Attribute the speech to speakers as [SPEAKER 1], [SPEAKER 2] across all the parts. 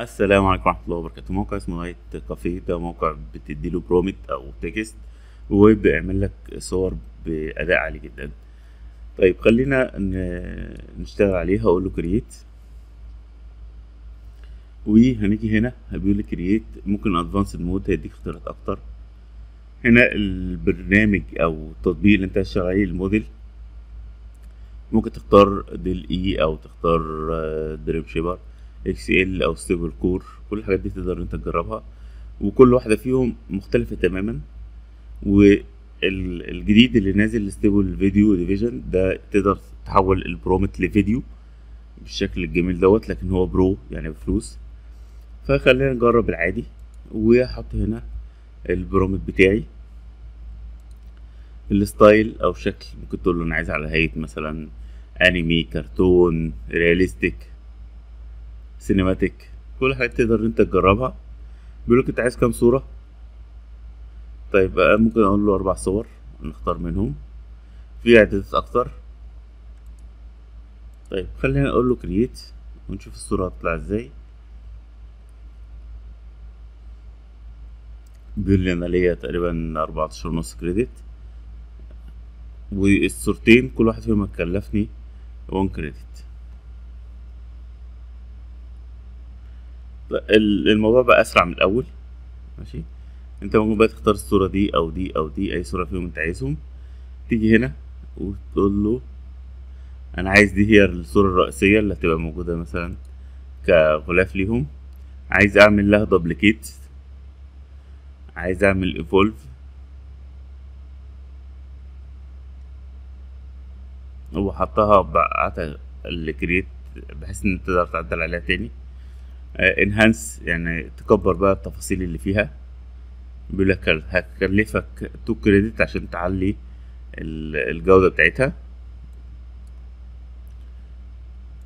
[SPEAKER 1] السلام عليكم ورحمة الله وبركاته. موقع اسمه Night Cafe ده موقع بتديله prompt أو text ويبدأ يعمل لك صور بأداء عالي جدا. طيب خلينا نشتغل عليه. هقول له create وهنيجي هنا. بيقول لي create ممكن advanced mode هيديك اختيارات أكتر. هنا البرنامج أو التطبيق اللي أنت هتشتغل عليه الموديل. ممكن تختار DALL-E أو تختار DreamShaper XL أو Stable Core كل الحاجات دي تقدر أنت تجربها. وكل واحدة فيهم مختلفة تماما. والجديد اللي نازل Stable Video Diffusion ده تقدر تحول ال prompt لفيديو بالشكل الجميل دوت لكن هو pro يعني بفلوس. فخلينا نجرب العادي. وهحط هنا ال prompt بتاعي. ال style أو شكل. ممكن تقول له أنا عايز على هيئة مثلا أنمي كرتون realistic cinematic كل حاجة تقدر أنت تجربها. بيقولك أنت عايز كام صورة؟ طيب بقى ممكن أقول له أربع صور نختار منهم. في إعدادات أكتر. طيب خلينا نقول له create ونشوف الصورة هتطلع إزاي. بيقول لي أنا ليا تقريبا أربعتاشر ونص credit والصورتين كل واحد فيهم هتكلفني 1 كريدت الموضوع بقى أسرع من الأول. ماشي؟ أنت ممكن بقى تختار الصورة دي أو دي أو دي أي صورة فيهم أنت عايزهم. تيجي هنا وتقول له أنا عايز دي هي الصورة الرئيسية اللي هتبقى موجودة مثلا كغلاف ليهم. عايز أعمل لها دوبليكيت. عايز أعمل evolve وحطها بعتها ال create بحيث إن تقدر تعدل عليها تاني. enhance يعني تكبر بقى التفاصيل اللي فيها. بيقول لك هكلفك two credit عشان تعلي الجودة بتاعتها.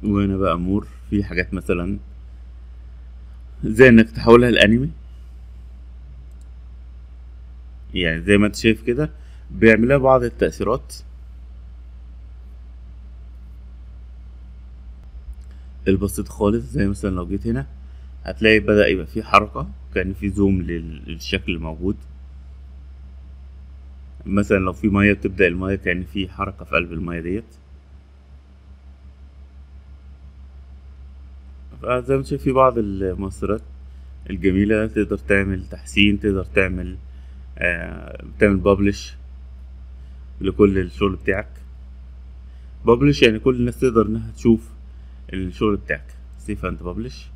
[SPEAKER 1] وهنا بقى more في حاجات مثلا زي إنك تحولها لانمي يعني زي ما أنت شايف كده بيعملها بعض التأثيرات. البسيط خالص زي مثلا لو جيت هنا هتلاقي بدأ يبقى فيه حركة كأن في زوم للشكل الموجود. مثلا لو في مية بتبدأ المية كأن في حركة في قلب المية ديت. فزي ما شايف في بعض المؤثرات الجميلة تقدر تعمل تحسين تقدر تعمل آه تعمل publish لكل الشغل بتاعك. publish يعني كل الناس تقدر إنها تشوف الشغل بتاعك. save and publish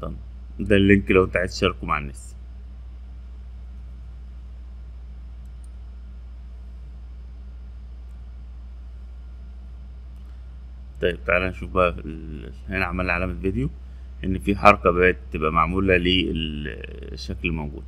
[SPEAKER 1] ده ده ال link لو انت عايز تشاركه مع الناس. طيب تعالى نشوف بقى ال... هنا عملنا علامة فيديو إن في حركة بقت تبقى معمولة للشكل الموجود.